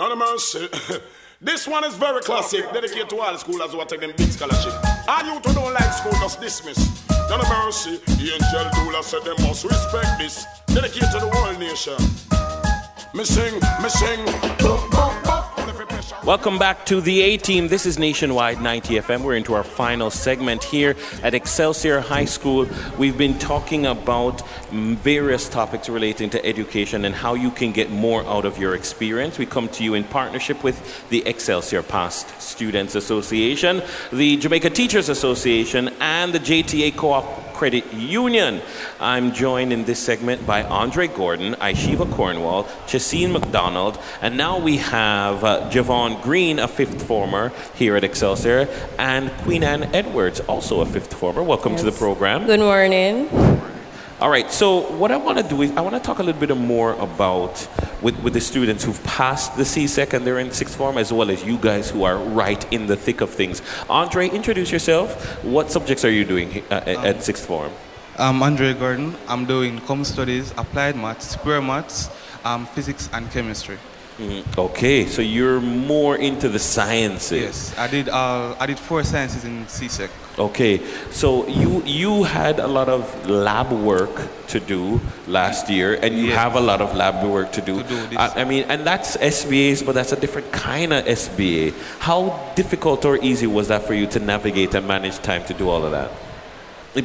None of mercy. this one is very classic, dedicated to all the schoolers who are taking big scholarship. All you who don't like school, just dismiss. None of mercy. The angel doula said they must respect this. Dedicated to the whole nation. Me sing, me sing. Welcome back to the A Team. This is Nationwide 90 FM. We're into our final segment here at Excelsior High School. We've been talking about various topics relating to education and how you can get more out of your experience. We come to you in partnership with the Excelsior Past Students Association, the Jamaica Teachers Association, and the JTA Co op Credit Union. I'm joined in this segment by Andre Gordon, Aishiva Cornwall, Chasine McDonald, and now we have uh, Javon Green, a fifth former here at Excelsior, and Queen Anne Edwards, also a fifth former. Welcome yes. to the program. Good morning. All right, so what I want to do is I want to talk a little bit more about with, with the students who've passed the CSEC and they're in sixth form, as well as you guys who are right in the thick of things. Andre, introduce yourself. What subjects are you doing uh, um, at sixth form? I'm Andre Gordon. I'm doing Com Studies, Applied Maths, Pure Maths, um, Physics, and Chemistry. Mm-hmm. Okay, so you're more into the sciences. Yes, I did. Uh, I did four sciences in CSEC. Okay, so you you had a lot of lab work to do last year, and you have a lot of lab work to do. To do I, I, mean, and that's SBAs, but that's a different kind of SBA. How difficult or easy was that for you to navigate and manage time to do all of that?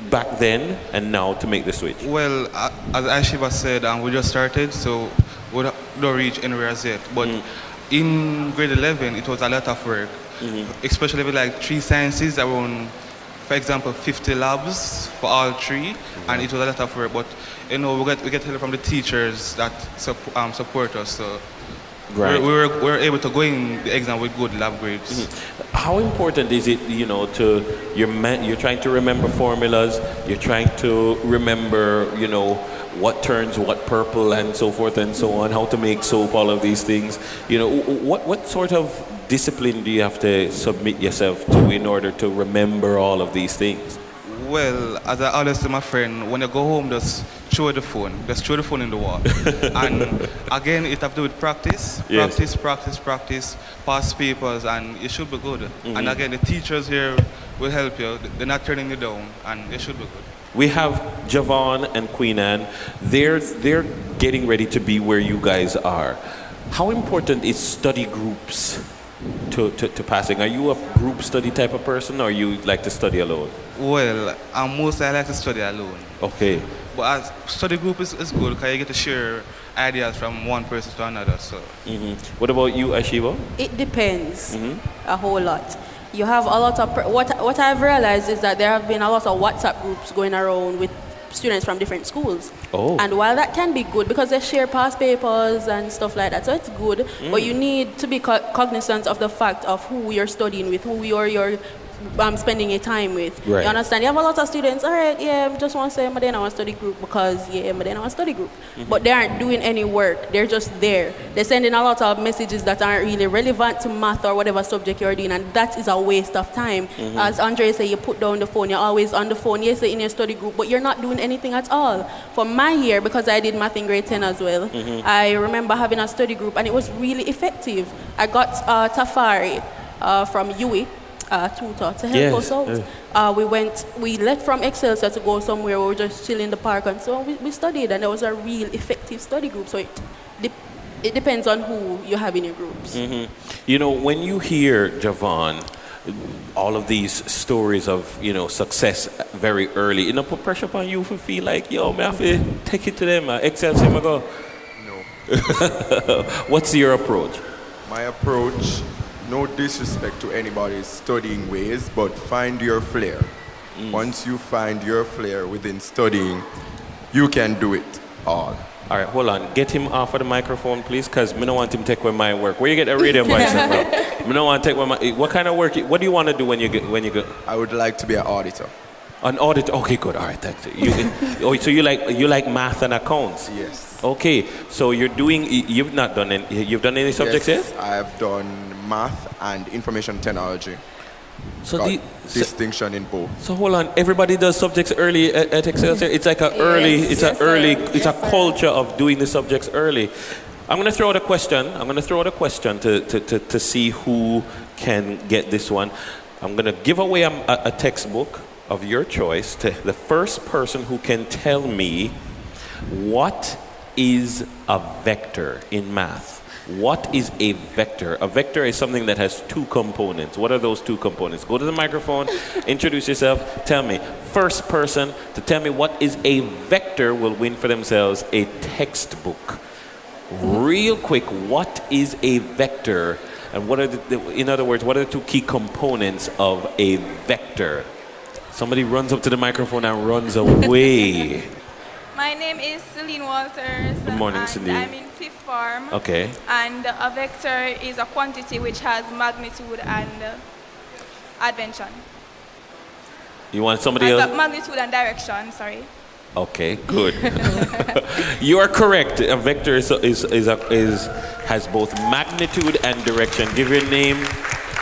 Back then and now to make the switch? Well, uh, as Aishiva said, um, we just started, so we don't reach anywhere as yet. But mm. in grade 11, it was a lot of work, mm-hmm. especially with like three sciences, around, for example, 50 labs for all 3 mm-hmm. and it was a lot of work. But you know, we get we get help from the teachers that um, support us. So Right. We were, we were able to go in the exam with good lab grades. Mm-hmm. How important is it, you know, to you're you're trying to remember formulas, you're trying to remember, you know, what turns what purple and so forth and so on, how to make soap, all of these things. You know, what, what sort of discipline do you have to submit yourself to in order to remember all of these things? Well, as I always tell my friend, when you go home, just throw the phone. Just throw the phone in the wall. and again, it have to do with practice. Yes. Practice, practice, practice, pass papers, and it should be good. Mm-hmm. And again, the teachers here will help you. They're not turning you down, and it should be good. We have Javon and Queen Anne. They're, they're getting ready to be where you guys are. How important is study groups to, to, to, passing? Are you a group study type of person or you like to study alone? Well, I'm mostly I like to study alone. Okay. But as study group is, is good because you get to share ideas from one person to another. So. Mm-hmm. What about you, Aishiva? It depends mm-hmm. a whole lot you have a lot of what what I've realized is that there have been a lot of WhatsApp groups going around with students from different schools. Oh. And while that can be good because they share past papers and stuff like that, so it's good. Mm. But you need to be co- cognizant of the fact of who you're studying with, who you're, you're um, spending your time with. Right. You understand? You have a lot of students, all right, yeah, I just want to say, but then I want study group because, yeah, but then I want study group. Mm-hmm. But they aren't doing any work. They're just there. They're sending a lot of messages that aren't really relevant to math or whatever subject you're doing, and that is a waste of time. Mm-hmm. As Andre said, you put down the phone, you're always on the phone, yes, in your study group, but you're not doing anything at all. For my year, because I did math in grade 10 as well, mm-hmm. I remember having a study group, and it was really effective. I got uh, Tafari uh, from UWI uh, tutor to help yes. us out. Yeah. Uh, we went, we left from Excelsior to go somewhere. We were just chilling in the park, and so we, we studied, and it was a real effective study group. So it, it depends on who you have in your groups. Mm-hmm. You know, when you hear Javon, all of these stories of you know success very early, you know, put pressure upon you to feel like, yo, man, I have to take it to them. Uh, Excelsior, I go. No. What's your approach? My approach no disrespect to anybody's studying ways, but find your flair. Mm. Once you find your flair within studying, you can do it all. All right, hold on. Get him off of the microphone, please, because I don't want him to take away my work. Where you get a radio voice from? I don't want to take away my. What kind of work? What do you want to do when you get when you go? I would like to be an auditor. An auditor. Okay, good. All right, thanks. You, oh, so you like you like math and accounts? Yes. Okay, so you're doing. You've not done any. You've done any subjects yes, yet? I have done math and information technology. So the distinction so, in both. So hold on, everybody does subjects early at, at Excelsior. It's like a early, it's yes, an early, it's yes, a culture of doing the subjects early. I'm going to throw out a question. I'm going to throw out a question to, to, to, to see who can get this one. I'm going to give away a, a textbook of your choice to the first person who can tell me what is a vector in math. What is a vector? A vector is something that has two components. What are those two components? Go to the microphone, introduce yourself, tell me. First person to tell me what is a vector will win for themselves a textbook. Real quick, what is a vector? And what are the, in other words, what are the two key components of a vector? Somebody runs up to the microphone and runs away. My name is Celine Walters. Good morning, and Celine. I'm in fifth form. Okay. And a vector is a quantity which has magnitude and uh, advention. You want somebody else? magnitude and direction, sorry. Okay, good. you are correct. A vector is, is, is, a, is, has both magnitude and direction. Give your name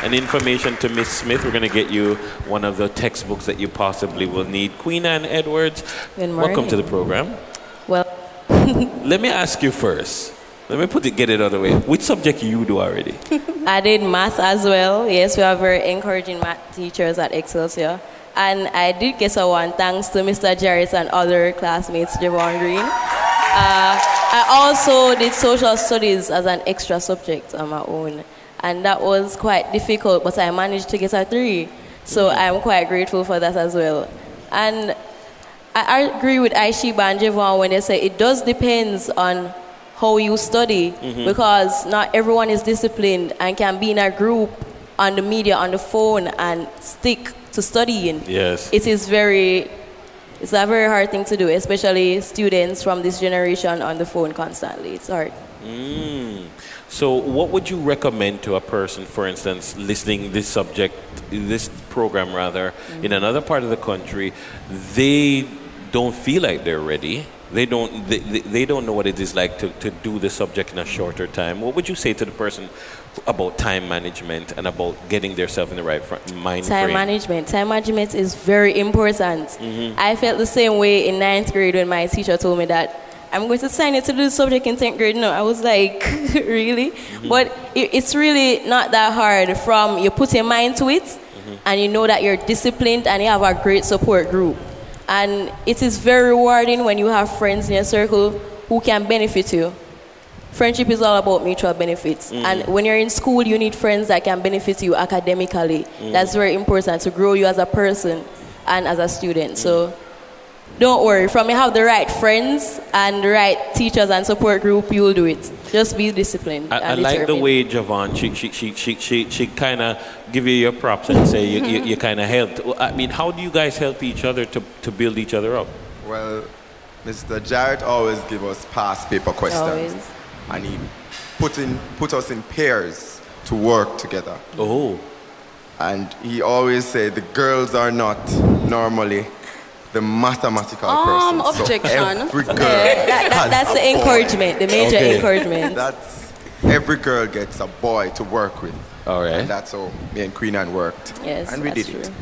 and information to Miss Smith. We're going to get you one of the textbooks that you possibly will need. Queen Anne Edwards, welcome to the program. Well, Let me ask you first. Let me put it, get it out of the way. Which subject you do already? I did math as well. Yes, we are very encouraging math teachers at Excelsior. And I did get a one thanks to Mr. Jarrett and other classmates, Javon Green. Uh, I also did social studies as an extra subject on my own. And that was quite difficult, but I managed to get a three. So I'm quite grateful for that as well. And I agree with Aishiva and Javon when they say it does depends on how you study because not everyone is disciplined and can be in a group on the media on the phone and stick to studying. Yes. It is very it's a very hard thing to do, especially students from this generation on the phone constantly. It's hard. Mm. So, what would you recommend to a person, for instance, listening this subject, this program rather, in another part of the country? They don't feel like they're ready. They don't. They, they, don't know what it is like to, to do the subject in a shorter time. What would you say to the person about time management and about getting themselves in the right fr- mind Time frame? management. Time management is very important. Mhm. I felt the same way in ninth grade when my teacher told me that I'm going to sign it to do the subject in 10th grade. No, I was like, really? But it, it's really not that hard from you put your mind to it and you know that you're disciplined and you have a great support group. And it is very rewarding when you have friends in your circle who can benefit you. Friendship is all about mutual benefits. Mm. And when you're in school, you need friends that can benefit you academically. Mm. That's very important to grow you as a person and as a student. So don't worry, from you have the right friends and the right teachers and support group, you will do it. Just be disciplined. I, I like the way Javon she she she she she, she kind of give you your props and say you, you, you kind of helped. I mean, how do you guys help each other to, to build each other up? Well, Mr. Jarrett always give us past paper questions. Always. And he put, in, put us in pairs to work together. Oh. And he always said the girls are not normally the mathematical Um, person. objection. So every girl Yeah, that- that- that's a the boy. encouragement, the major Okay. encouragement. That's every girl gets a boy to work with. All right. And that's how me and Queen Anne worked. Yes, and we that's did it. true.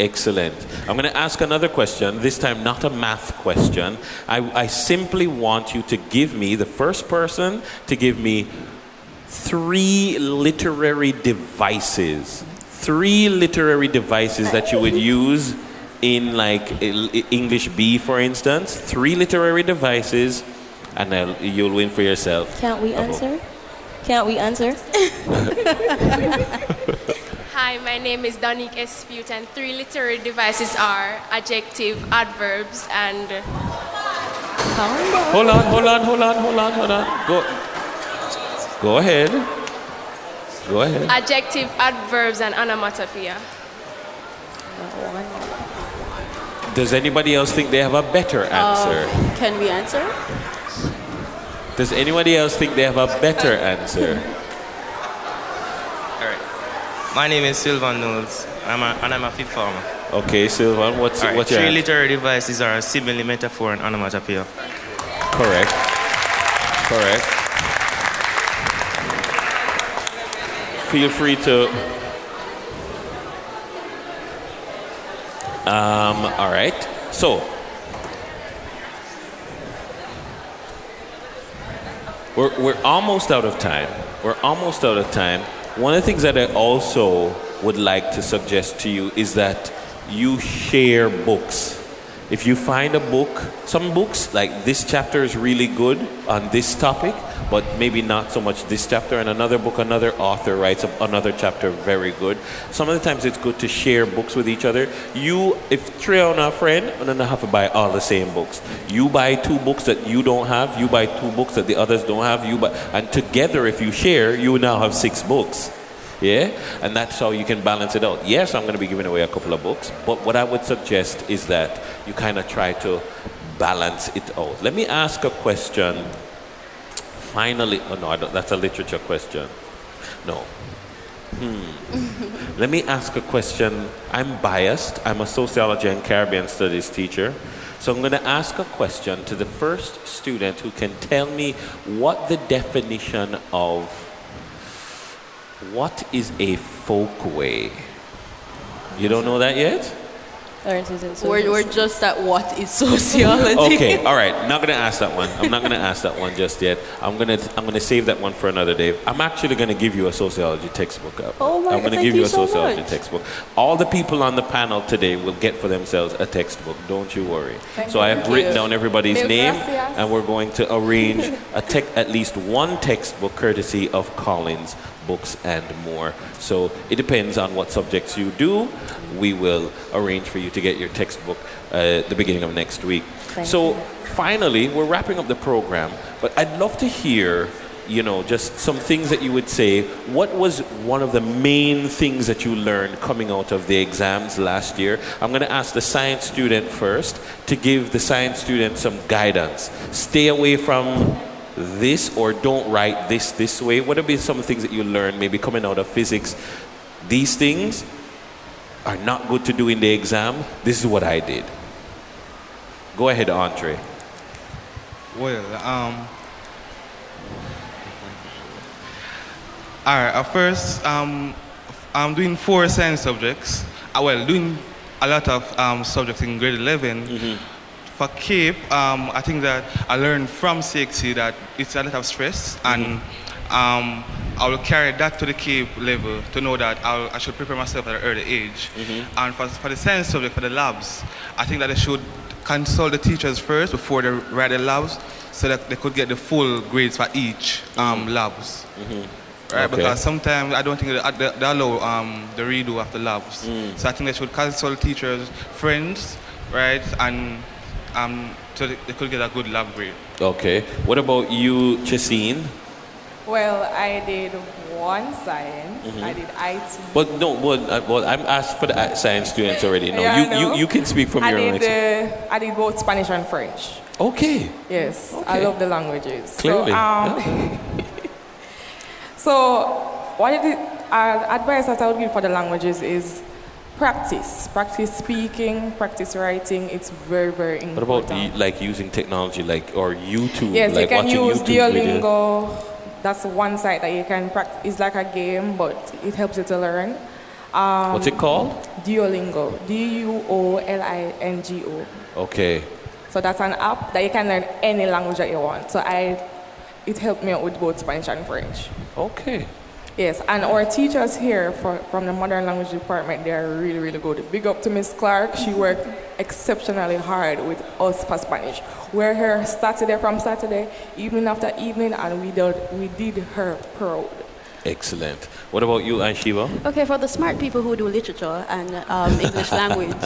Excellent. I'm going to ask another question, this time not a math question. I, I simply want you to give me, the first person to give me three literary devices. Three literary devices that you would use in like I- I- English B, for instance. Three literary devices, and I'll, you'll win for yourself. Can't we a book. answer? Can't we answer? Hi, my name is Donique Espute, and three literary devices are adjective, adverbs, and. Hold on, hold on, hold on, hold on, hold on. Go, go ahead. Go ahead. Adjective, adverbs, and onomatopoeia. Oh, Does anybody else think they have a better answer? Um, can we answer? Does anybody else think they have a better answer? All right. My name is Sylvan Knowles, I'm a, and I'm a fifth former. Okay, Sylvan, what's, All right, what's your Three literary devices are a simile, metaphor, and onomatopoeia. Correct. Correct. Feel free to. Um, all right. So, We're, we're almost out of time. We're almost out of time. One of the things that I also would like to suggest to you is that you share books. If you find a book, some books, like this chapter is really good on this topic, but maybe not so much this chapter, and another book, another author writes another chapter very good. Some of the times it's good to share books with each other. You, if three on a friend, then have to buy all the same books. You buy two books that you don't have, you buy two books that the others don't have, you buy, and together if you share, you now have six books. Yeah? And that's how you can balance it out. Yes, I'm going to be giving away a couple of books, but what I would suggest is that you kind of try to balance it out. Let me ask a question. Finally, oh no, that's a literature question. No. Hmm. Let me ask a question. I'm biased. I'm a sociology and Caribbean studies teacher. So I'm going to ask a question to the first student who can tell me what the definition of what is a folkway? You don't know that yet? We're, we're just at what is sociology. okay, all right. Not gonna ask that one. I'm not gonna ask that one just yet. I'm gonna I'm gonna save that one for another day. I'm actually gonna give you a sociology textbook. Up. Oh my! I'm gonna give you, a sociology much. textbook. All the people on the panel today will get for themselves a textbook. Don't you worry. Thank so you. I have Thank written you. down everybody's Mil name, gracias. and we're going to arrange a tech at least one textbook courtesy of Collins books and more. So it depends on what subjects you do. We will arrange for you to get your textbook uh, the beginning of next week. Thank so you. finally, we're wrapping up the program, but I'd love to hear, you know, just some things that you would say. What was one of the main things that you learned coming out of the exams last year? I'm going to ask the science student first to give the science student some guidance. Stay away from this or don't write this this way. What have been some things that you learned maybe coming out of physics? These things are not good to do in the exam. This is what I did. Go ahead, Andre. Well, um, all right. At first, um, I'm doing four science subjects. Uh, well, doing a lot of um, subjects in grade 11. For CAPE, um, I think that I learned from CXC that it's a lot of stress, and um, I will carry that to the CAPE level to know that I'll, I should prepare myself at an early age. And for, for the science subject, for the labs, I think that they should consult the teachers first before they write the labs so that they could get the full grades for each um, labs. Right, Okay. because sometimes I don't think they, they, they allow um, the redo of the labs. So I think they should consult teachers, friends, right, and um, so they, they could get a good lab grade. Okay. What about you, Chasine? Well, I did one science. Mhm. I did IT. But no, well, uh, well I'm asked for the science students already. No, Yeah, you, you, you can speak from I your own did, experience. uh, I did both Spanish and French. Okay. Yes, okay. I love the languages. Clearly, So, um, so what it is, uh, advice that I would give for the languages is practice. Practice speaking, practice writing. It's very, very important. What about y- like using technology, like or YouTube, Yes, like you can watching use YouTube? Duolingo. That's one site that you can practice. It's like a game, but it helps you to learn. Um, What's it called? Duolingo. D-U-O-L-I-N-G-O. Okay. So that's an app that you can learn any language that you want. So I, it helped me out with both Spanish and French. Okay. Yes, and our teachers here for, from the modern language department, they are really, really good. Big up to Miss Clark. She worked exceptionally hard with us for Spanish. We're here Saturday from Saturday, evening after evening, and we did, we did her proud. Excellent. What about you, Aishiva? Okay, for the smart people who do literature and um, English language,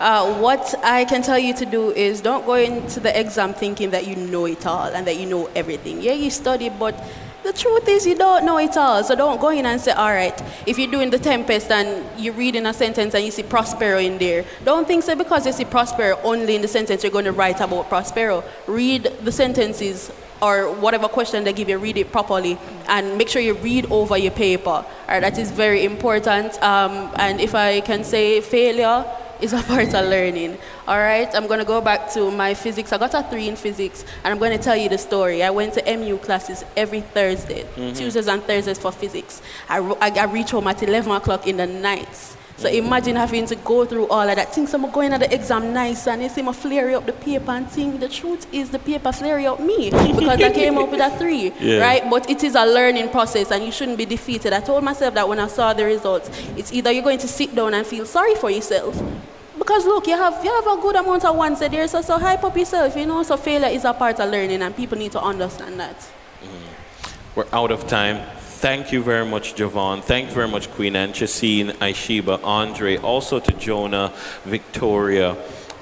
uh, what I can tell you to do is don't go into the exam thinking that you know it all and that you know everything. Yeah, you study, but the truth is you don't know it all. So don't go in and say, all right, if you're doing the Tempest and you're reading a sentence and you see Prospero in there, don't think so because you see Prospero only in the sentence you're going to write about Prospero. Read the sentences or whatever question they give you, read it properly and make sure you read over your paper. All right, that is very important. Um, and if I can say failure is a part of learning. All right, I'm going to go back to my physics. I got a three in physics and I'm going to tell you the story. I went to MU classes every Thursday, Mhm. Tuesdays and Thursdays for physics. I, I, I reach home at 11 o'clock in the night So imagine having to go through all of that. Think someone going at the exam nice and they see me flare up the paper and think the truth is the paper flare up me because I came up with a three, Yeah. right? But it is a learning process and you shouldn't be defeated. I told myself that when I saw the results, it's either you're going to sit down and feel sorry for yourself. Because look, you have you have a good amount of ones there, so so hype up yourself, you know. So failure is a part of learning, and people need to understand that. We're out of time. Thank you very much, Javon. Thank you very much, Queen Anne, Chasine, Aishiva, Andre, also to Jonah, Victoria,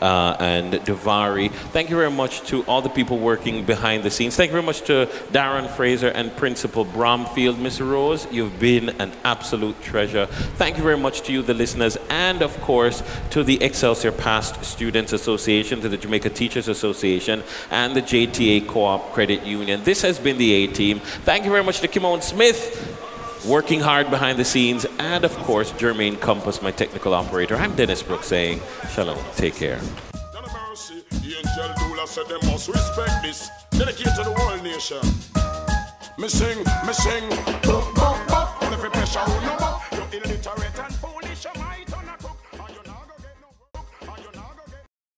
uh, and Davari. Thank you very much to all the people working behind the scenes. Thank you very much to Darren Fraser and Principal Bromfield. Miss Rose, you've been an absolute treasure. Thank you very much to you, the listeners, and of course to the Excelsior Past Students Association, to the Jamaica Teachers Association, and the JTA Co-op Credit Union. This has been the A Team. Thank you very much to Kimon Smith working hard behind the scenes, and of course, Jermaine Compass, my technical operator. I'm Dennis Brooks saying, Shalom, take care.